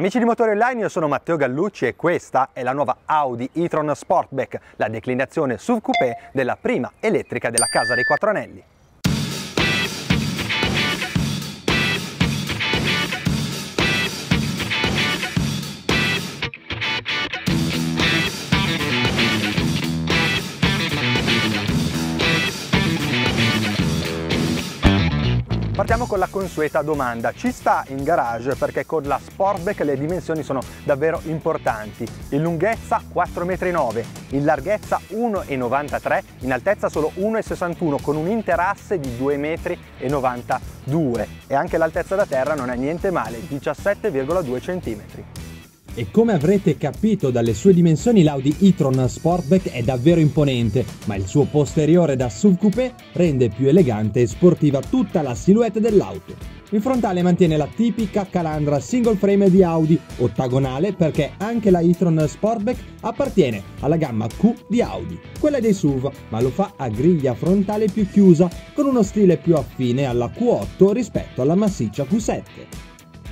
Amici di Motori Online, io sono Matteo Gallucci e questa è la nuova Audi e-tron Sportback, la declinazione SUV coupé della prima elettrica della casa dei quattro anelli. Partiamo con la consueta domanda, ci sta in garage perché con la Sportback le dimensioni sono davvero importanti, in lunghezza 4,9 m, in larghezza 1,93 m, in altezza solo 1,61 m con un interasse di 2,92 m e anche l'altezza da terra non è niente male, 17,2 cm. E come avrete capito dalle sue dimensioni l'Audi e-tron Sportback è davvero imponente, ma il suo posteriore da SUV coupé rende più elegante e sportiva tutta la silhouette dell'auto. Il frontale mantiene la tipica calandra single frame di Audi, ottagonale perché anche la e-tron Sportback appartiene alla gamma Q di Audi, quella dei SUV, ma lo fa a griglia frontale più chiusa, con uno stile più affine alla Q8 rispetto alla massiccia Q7.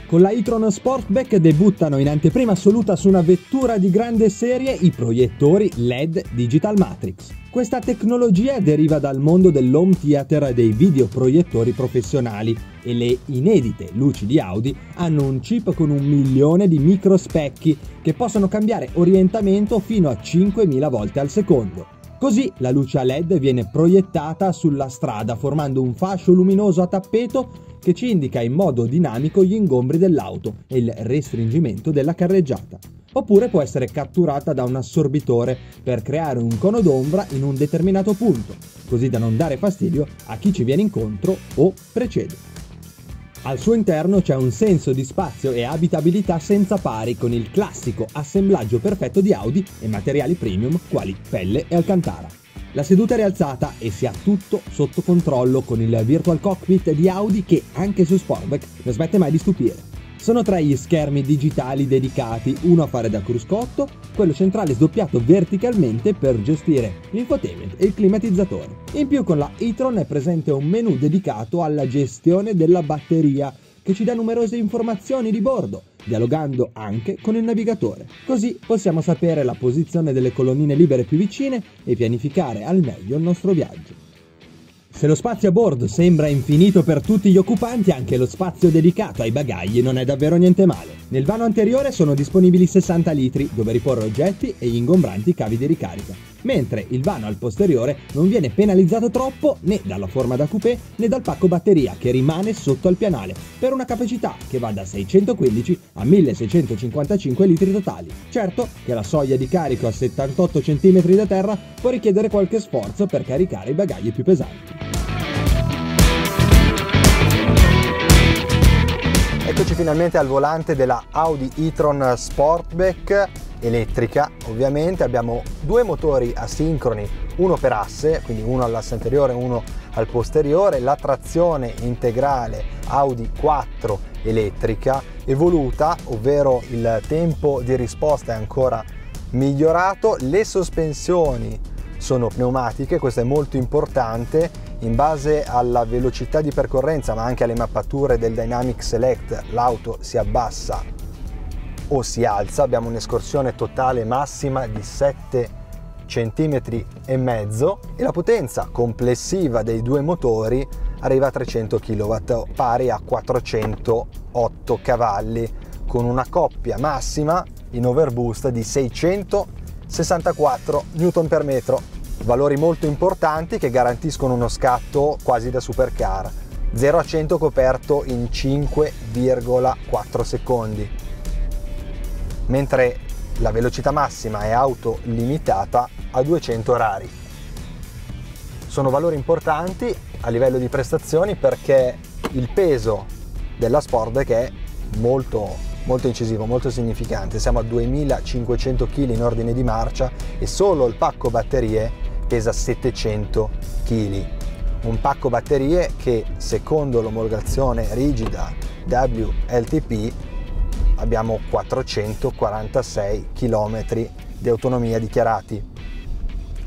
Con la e-tron Sportback debuttano in anteprima assoluta su una vettura di grande serie i proiettori LED Digital Matrix. Questa tecnologia deriva dal mondo dell'home theater e dei videoproiettori professionali e le inedite luci di Audi hanno un chip con un milione di microspecchi che possono cambiare orientamento fino a 5000 volte al secondo. Così la luce a LED viene proiettata sulla strada formando un fascio luminoso a tappeto che ci indica in modo dinamico gli ingombri dell'auto e il restringimento della carreggiata. Oppure può essere catturata da un assorbitore per creare un cono d'ombra in un determinato punto, così da non dare fastidio a chi ci viene incontro o precede. Al suo interno c'è un senso di spazio e abitabilità senza pari con il classico assemblaggio perfetto di Audi e materiali premium quali pelle e alcantara. La seduta è rialzata e si ha tutto sotto controllo con il virtual cockpit di Audi che anche su Sportback non smette mai di stupire. Sono tre gli schermi digitali dedicati, uno a fare da cruscotto, quello centrale sdoppiato verticalmente per gestire l'infotainment e il climatizzatore. In più con la e-tron è presente un menu dedicato alla gestione della batteria che ci dà numerose informazioni di bordo, dialogando anche con il navigatore. Così possiamo sapere la posizione delle colonnine libere più vicine e pianificare al meglio il nostro viaggio. Se lo spazio a bordo sembra infinito per tutti gli occupanti, anche lo spazio dedicato ai bagagli non è davvero niente male. Nel vano anteriore sono disponibili 60 litri dove riporre oggetti e gli ingombranti cavi di ricarica, mentre il vano al posteriore non viene penalizzato troppo né dalla forma da coupé né dal pacco batteria che rimane sotto al pianale per una capacità che va da 615 a 1655 litri totali. Certo che la soglia di carico a 78 cm da terra può richiedere qualche sforzo per caricare i bagagli più pesanti. Eccoci finalmente al volante della Audi e-tron Sportback elettrica ovviamente. Abbiamo due motori asincroni uno per asse quindi uno all'asse anteriore e uno al posteriore. La trazione integrale Audi 4 elettrica evoluta ovvero il tempo di risposta è ancora migliorato. Le sospensioni sono pneumatiche questo è molto importante in base alla velocità di percorrenza ma anche alle mappature del Dynamic Select l'auto si abbassa o si alza, abbiamo un'escursione totale massima di 7 cm e mezzo e la potenza complessiva dei due motori arriva a 300 kW pari a 408 cavalli con una coppia massima in overboost di 664 Nm valori molto importanti che garantiscono uno scatto quasi da supercar. 0 a 100 coperto in 5,4 secondi, mentre la velocità massima è autolimitata a 200 orari. Sono valori importanti a livello di prestazioni perché il peso della Sportback è molto, molto incisivo, molto significante. Siamo a 2500 kg in ordine di marcia e solo il pacco batterie pesa 700 kg. Un pacco batterie che secondo l'omologazione rigida WLTP abbiamo 446 km di autonomia dichiarati.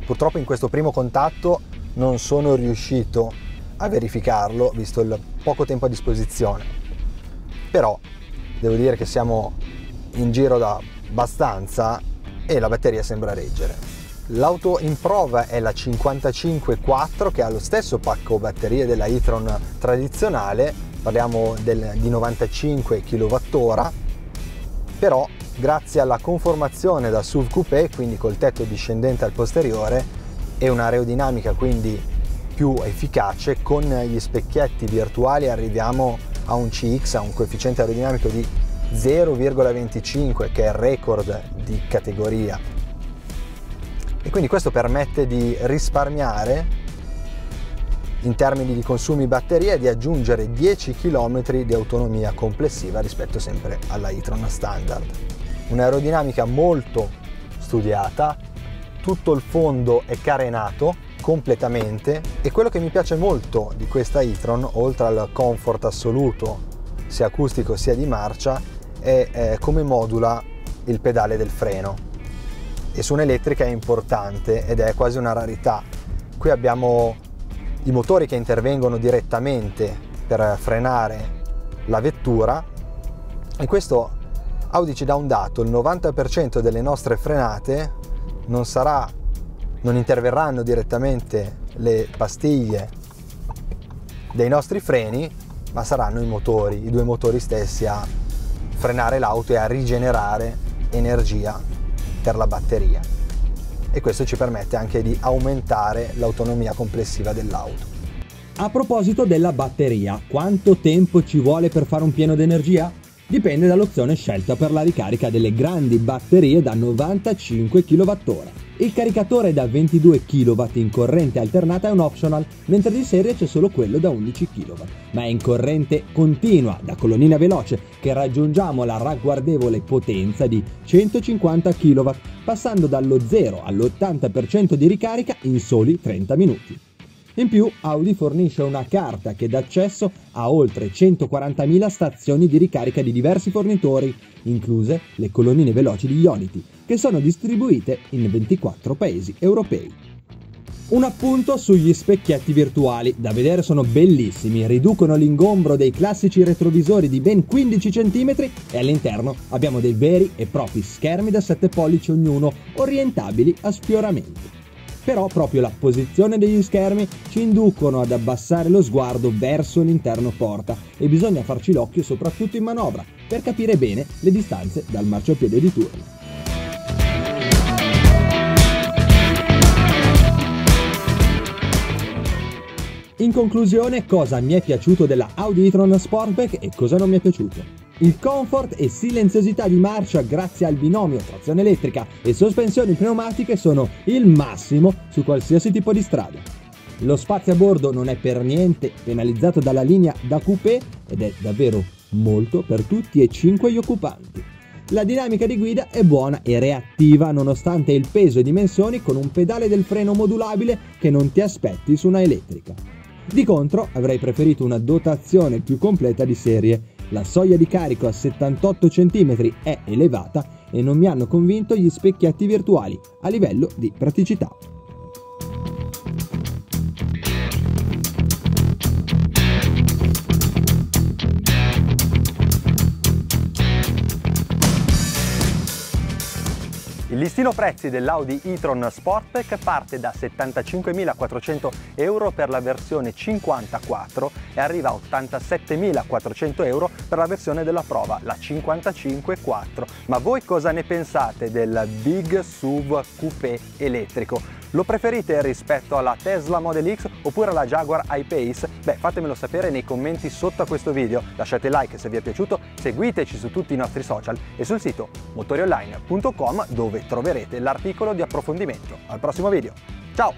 Purtroppo in questo primo contatto non sono riuscito a verificarlo visto il poco tempo a disposizione. Però devo dire che siamo in giro da abbastanza e la batteria sembra reggere. L'auto in prova è la 55.4 che ha lo stesso pacco batterie della e-tron tradizionale, parliamo del, di 95 kWh, però grazie alla conformazione da SUV coupé, quindi col tetto discendente al posteriore e un'aerodinamica quindi più efficace, con gli specchietti virtuali arriviamo a un CX, a un coefficiente aerodinamico di 0,25 che è il record di categoria. E quindi questo permette di risparmiare in termini di consumi batteria e di aggiungere 10 km di autonomia complessiva rispetto sempre alla e-tron standard. Un'aerodinamica molto studiata, tutto il fondo è carenato completamente e quello che mi piace molto di questa e-tron, oltre al comfort assoluto sia acustico sia di marcia, è eh, come modula il pedale del freno e su un'elettrica è importante ed è quasi una rarità. Qui abbiamo i motori che intervengono direttamente per frenare la vettura e questo Audi ci dà un dato, il 90% delle nostre frenate non sarà non interverranno direttamente le pastiglie dei nostri freni, ma saranno i motori, i due motori stessi a frenare l'auto e a rigenerare energia per la batteria. E questo ci permette anche di aumentare l'autonomia complessiva dell'auto. A proposito della batteria, quanto tempo ci vuole per fare un pieno d'energia? Dipende dall'opzione scelta per la ricarica delle grandi batterie da 95 kWh. Il caricatore da 22 kW in corrente alternata è un optional, mentre di serie c'è solo quello da 11 kW, ma è in corrente continua da colonnina veloce che raggiungiamo la ragguardevole potenza di 150 kW, passando dallo 0 all'80% di ricarica in soli 30 minuti. In più Audi fornisce una carta che dà accesso a oltre 140.000 stazioni di ricarica di diversi fornitori, incluse le colonnine veloci di Ionity, che sono distribuite in 24 paesi europei. Un appunto sugli specchietti virtuali, da vedere sono bellissimi, riducono l'ingombro dei classici retrovisori di ben 15 cm e all'interno abbiamo dei veri e propri schermi da 7 pollici ognuno, orientabili a sfioramento però proprio la posizione degli schermi ci inducono ad abbassare lo sguardo verso l'interno porta e bisogna farci l'occhio soprattutto in manovra per capire bene le distanze dal marciapiede di turno. In conclusione, cosa mi è piaciuto della Audi e-tron Sportback e cosa non mi è piaciuto? Il comfort e silenziosità di marcia grazie al binomio trazione elettrica e sospensioni pneumatiche sono il massimo su qualsiasi tipo di strada. Lo spazio a bordo non è per niente penalizzato dalla linea da coupé ed è davvero molto per tutti e cinque gli occupanti. La dinamica di guida è buona e reattiva nonostante il peso e dimensioni con un pedale del freno modulabile che non ti aspetti su una elettrica. Di contro avrei preferito una dotazione più completa di serie la soglia di carico a 78 cm è elevata e non mi hanno convinto gli specchietti virtuali a livello di praticità. Listino prezzi dell'Audi e-tron Sportback parte da 75.400 euro per la versione 54 e arriva a 87.400 euro per la versione della prova, la 55.4. Ma voi cosa ne pensate del Big SUV Coupé elettrico? Lo preferite rispetto alla Tesla Model X oppure alla Jaguar I-Pace? Beh, fatemelo sapere nei commenti sotto a questo video, lasciate like se vi è piaciuto, seguiteci su tutti i nostri social e sul sito motorionline.com dove troverete l'articolo di approfondimento. Al prossimo video, ciao!